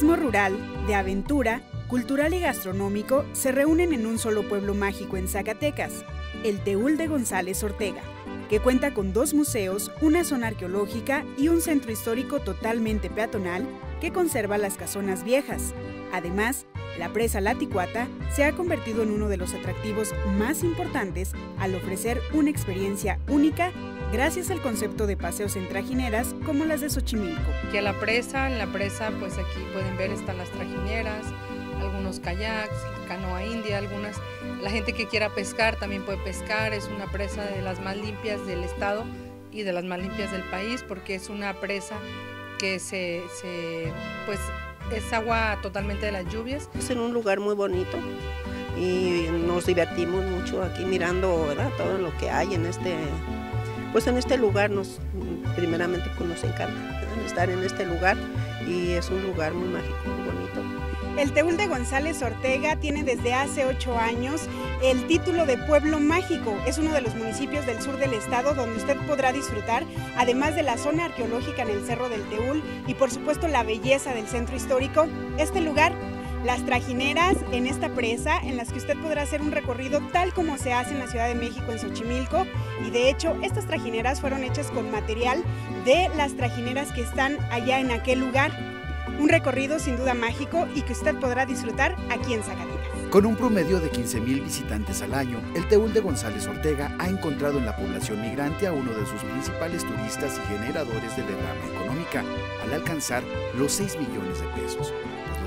turismo rural, de aventura, cultural y gastronómico se reúnen en un solo pueblo mágico en Zacatecas, el Teúl de González Ortega, que cuenta con dos museos, una zona arqueológica y un centro histórico totalmente peatonal que conserva las casonas viejas. Además, la presa Laticuata se ha convertido en uno de los atractivos más importantes al ofrecer una experiencia única gracias al concepto de paseos en trajineras como las de Xochimilco. Aquí a la presa, en la presa pues aquí pueden ver están las trajineras, algunos kayaks, canoa india, algunas, la gente que quiera pescar también puede pescar, es una presa de las más limpias del estado y de las más limpias del país porque es una presa que se, se pues es agua totalmente de las lluvias. Es en un lugar muy bonito y nos divertimos mucho aquí mirando ¿verdad? todo lo que hay en este pues en este lugar nos, primeramente pues nos encanta estar en este lugar y es un lugar muy mágico, muy bonito. El Teúl de González Ortega tiene desde hace ocho años el título de Pueblo Mágico. Es uno de los municipios del sur del estado donde usted podrá disfrutar, además de la zona arqueológica en el Cerro del Teúl y por supuesto la belleza del centro histórico. Este lugar las trajineras en esta presa en las que usted podrá hacer un recorrido tal como se hace en la Ciudad de México en Xochimilco y de hecho estas trajineras fueron hechas con material de las trajineras que están allá en aquel lugar. Un recorrido sin duda mágico y que usted podrá disfrutar aquí en Zacatecas. Con un promedio de 15.000 visitantes al año, el Teúl de González Ortega ha encontrado en la población migrante a uno de sus principales turistas y generadores de derrama económica, al alcanzar los 6 millones de pesos.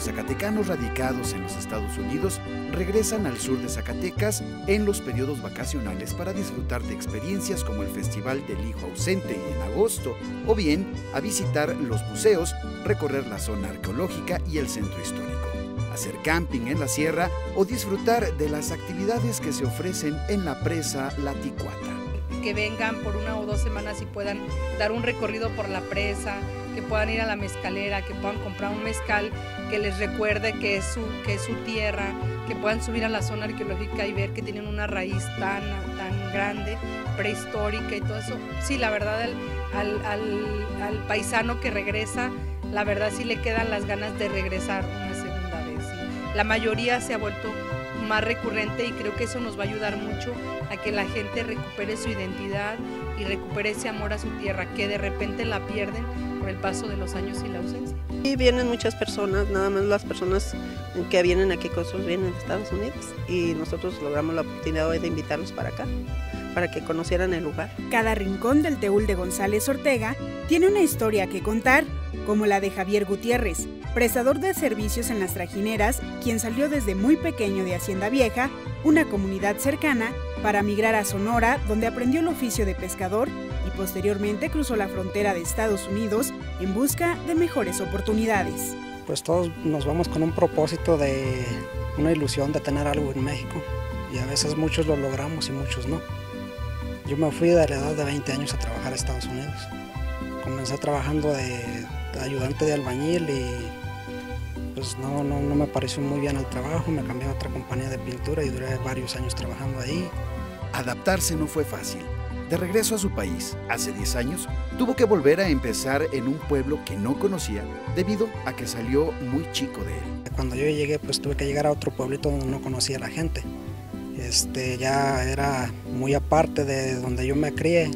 Zacatecanos radicados en los Estados Unidos regresan al sur de Zacatecas en los periodos vacacionales para disfrutar de experiencias como el Festival del Hijo Ausente en agosto, o bien a visitar los museos, recorrer la zona arqueológica y el centro histórico, hacer camping en la sierra o disfrutar de las actividades que se ofrecen en la presa Laticuata que vengan por una o dos semanas y puedan dar un recorrido por la presa, que puedan ir a la mezcalera, que puedan comprar un mezcal que les recuerde que es su, que es su tierra, que puedan subir a la zona arqueológica y ver que tienen una raíz tan, tan grande, prehistórica y todo eso. Sí, la verdad al, al, paisano que regresa, la verdad sí le quedan las ganas de regresar una segunda vez. La mayoría se ha vuelto más recurrente y creo que eso nos va a ayudar mucho a que la gente recupere su identidad y recupere ese amor a su tierra que de repente la pierden por el paso de los años y la ausencia. Y vienen muchas personas, nada más las personas que vienen aquí con sus vienen de Estados Unidos y nosotros logramos la oportunidad hoy de invitarlos para acá para que conocieran el lugar. Cada rincón del Teúl de González Ortega tiene una historia que contar, como la de Javier Gutiérrez, prestador de servicios en las trajineras, quien salió desde muy pequeño de Hacienda Vieja, una comunidad cercana, para migrar a Sonora, donde aprendió el oficio de pescador y posteriormente cruzó la frontera de Estados Unidos en busca de mejores oportunidades. Pues todos nos vamos con un propósito de una ilusión de tener algo en México y a veces muchos lo logramos y muchos no. Yo me fui de la edad de 20 años a trabajar a Estados Unidos. Comencé trabajando de ayudante de albañil y pues no, no, no me pareció muy bien el trabajo, me cambié a otra compañía de pintura y duré varios años trabajando ahí. Adaptarse no fue fácil. De regreso a su país, hace 10 años, tuvo que volver a empezar en un pueblo que no conocía debido a que salió muy chico de él. Cuando yo llegué, pues tuve que llegar a otro pueblito donde no conocía a la gente. Este, ya era muy aparte de donde yo me crié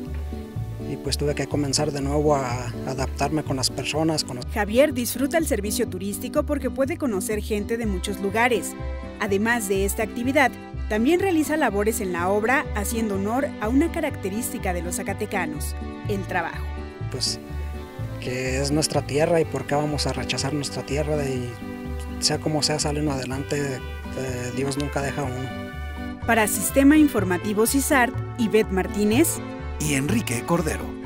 y pues tuve que comenzar de nuevo a adaptarme con las personas. Javier disfruta el servicio turístico porque puede conocer gente de muchos lugares. Además de esta actividad, también realiza labores en la obra haciendo honor a una característica de los zacatecanos, el trabajo. Pues que es nuestra tierra y por qué vamos a rechazar nuestra tierra y sea como sea salen adelante, eh, Dios nunca deja a uno. Para Sistema Informativo CISART, Ivette Martínez, y Enrique Cordero.